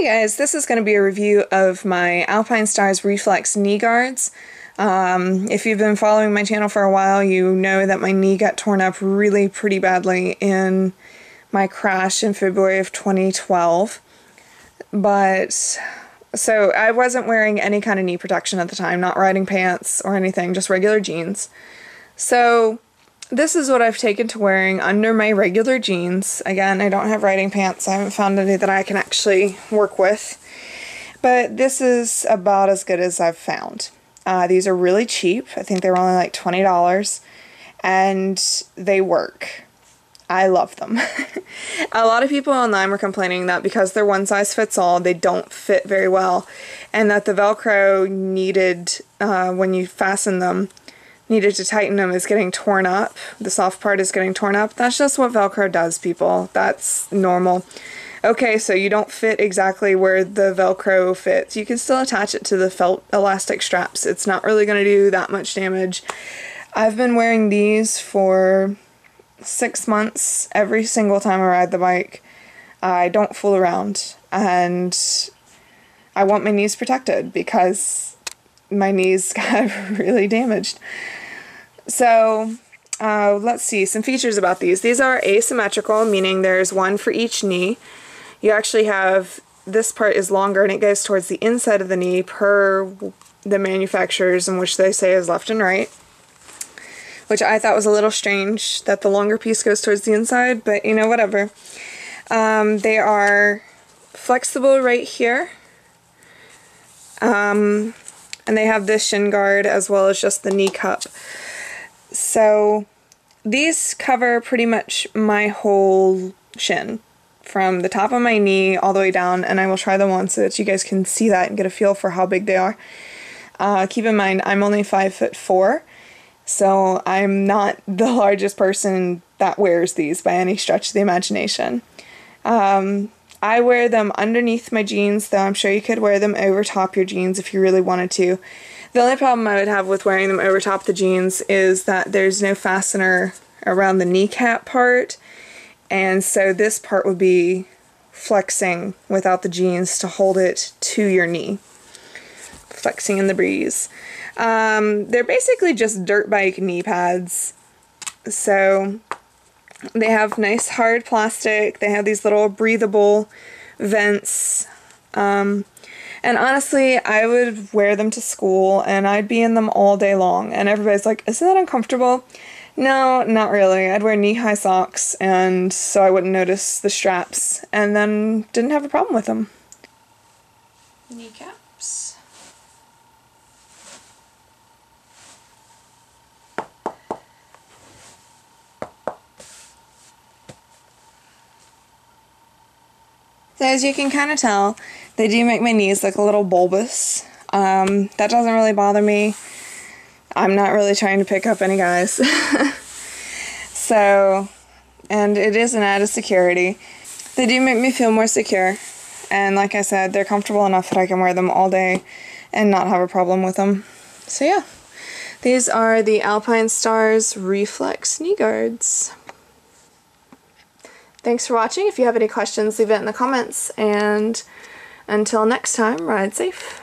Hey guys, this is going to be a review of my Alpinestars Reflex knee guards. Um, if you've been following my channel for a while, you know that my knee got torn up really pretty badly in my crash in February of 2012. But, so I wasn't wearing any kind of knee protection at the time, not riding pants or anything, just regular jeans. So, this is what I've taken to wearing under my regular jeans. Again, I don't have riding pants. I haven't found any that I can actually work with. But this is about as good as I've found. Uh, these are really cheap. I think they were only like $20. And they work. I love them. a lot of people online were complaining that because they're one size fits all, they don't fit very well. And that the Velcro needed, uh, when you fasten them, needed to tighten them is getting torn up. The soft part is getting torn up. That's just what Velcro does, people. That's normal. Okay, so you don't fit exactly where the Velcro fits. You can still attach it to the felt elastic straps. It's not really going to do that much damage. I've been wearing these for six months every single time I ride the bike. I don't fool around and I want my knees protected because my knees got really damaged. So uh, let's see some features about these. These are asymmetrical, meaning there's one for each knee. You actually have this part is longer and it goes towards the inside of the knee per the manufacturers in which they say is left and right. Which I thought was a little strange that the longer piece goes towards the inside, but you know, whatever. Um, they are flexible right here. Um, and they have this shin guard as well as just the knee cup. So these cover pretty much my whole shin from the top of my knee all the way down and I will try them on so that you guys can see that and get a feel for how big they are. Uh, keep in mind I'm only five foot four so I'm not the largest person that wears these by any stretch of the imagination. Um, I wear them underneath my jeans though I'm sure you could wear them over top your jeans if you really wanted to. The only problem I would have with wearing them over top the jeans is that there's no fastener around the kneecap part and so this part would be flexing without the jeans to hold it to your knee. Flexing in the breeze. Um, they're basically just dirt bike knee pads. So they have nice hard plastic. They have these little breathable vents. Um, and honestly, I would wear them to school and I'd be in them all day long. And everybody's like, isn't that uncomfortable? No, not really. I'd wear knee high socks and so I wouldn't notice the straps and then didn't have a problem with them. Kneecaps. So as you can kind of tell, they do make my knees look a little bulbous. Um, that doesn't really bother me. I'm not really trying to pick up any guys. so, and it is an added security. They do make me feel more secure. And like I said, they're comfortable enough that I can wear them all day and not have a problem with them. So yeah, these are the Alpinestars Reflex knee guards. Thanks for watching. If you have any questions, leave it in the comments. And until next time, ride safe.